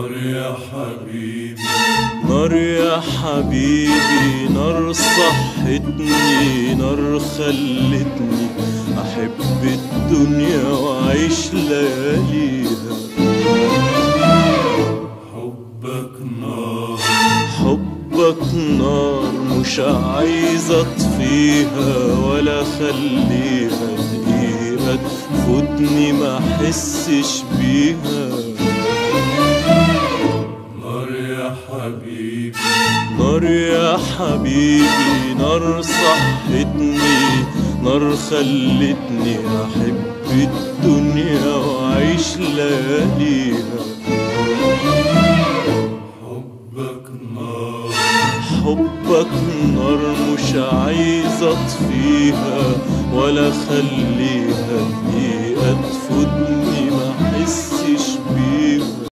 نار يا حبيبي. نار يا حبيبي نار صحتني نار خلتني. أحب الدنيا وأعيش لياليها. حبك نار. حبك نار مش عايز أطفيها ولا خليها دقيقة تفوتني ما أحسش بيها. يا حبيبي. نار يا حبيبي نار صحتني نار خلتني أحب الدنيا وأعيش لياليها. حبك نار. حبك نار مش عايز أطفيها ولا خليها تفوتني